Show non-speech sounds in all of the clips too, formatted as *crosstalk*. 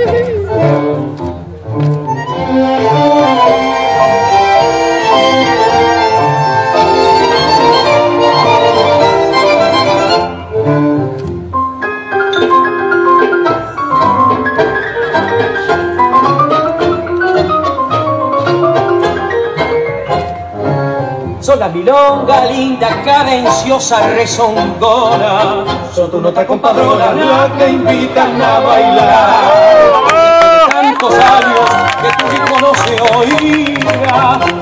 Woohoo! *laughs* Milonga linda, cadenciosa, rezongona, son tu nota compadrona la que invitan a bailar. Tantos años que tú ni conoces oír,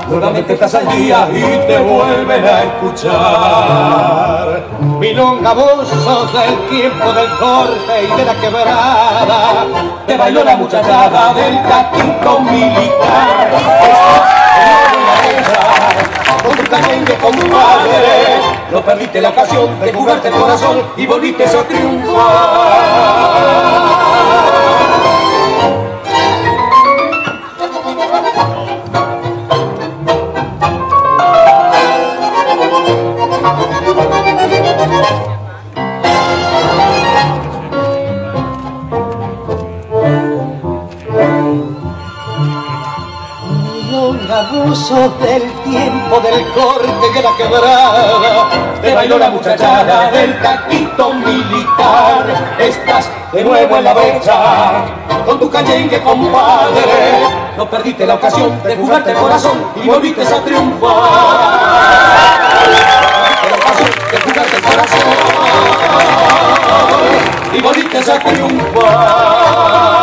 nuevamente estás al día y te vuelven a escuchar. Milonga, vos sos del tiempo del corte y de la quebrada, te bailó la muchachada del taquito militar No perdiste la ocasión de jugarte el corazón y volviste a triunfar. Abuso del tiempo del corte de la quebrada. Te bailó la muchachada del taquito militar. Estás de nuevo en la brecha con tu cañengue compadre. No perdiste la ocasión de jugarte el corazón y volviste a triunfar. La ocasión de jugarte el corazón y volviste a triunfar